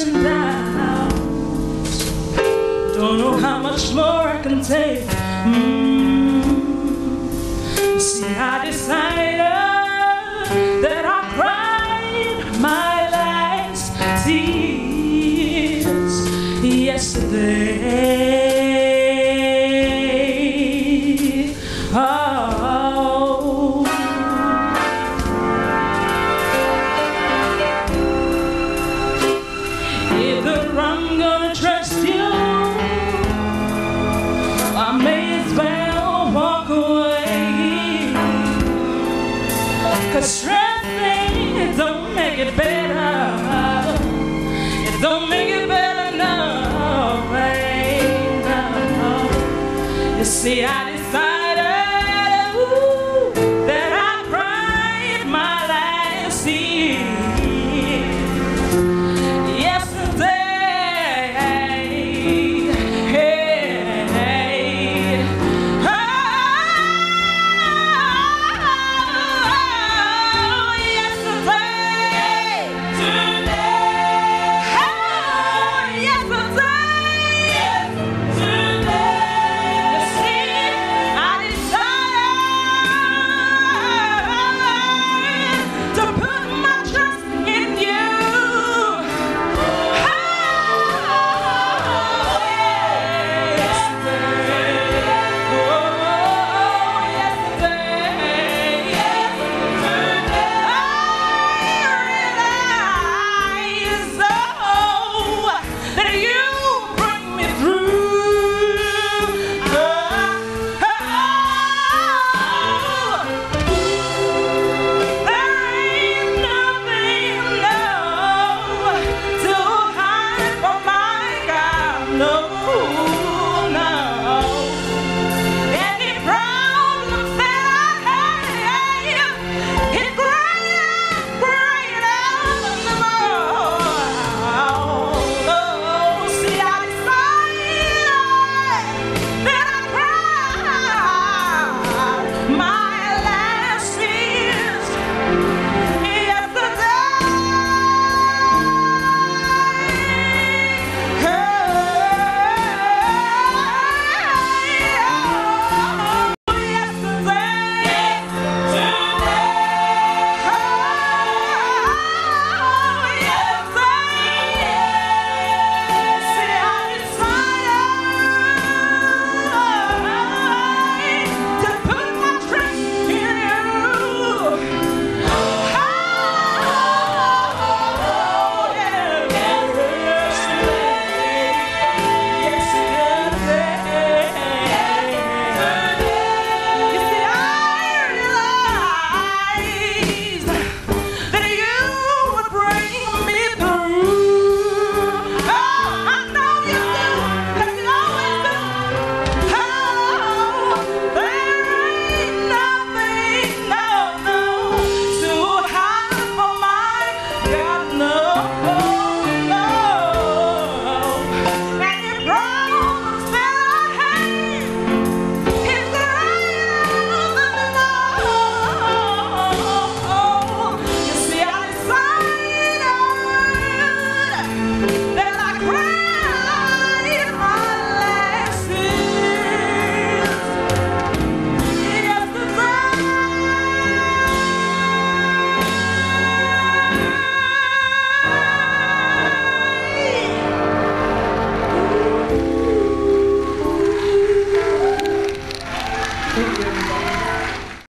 and downs. Don't know how much more I can take. Mm. See, I decided I'm gonna trust you, I may as well walk away. Cause trusting it don't make it better. It don't make it better, no. You see, I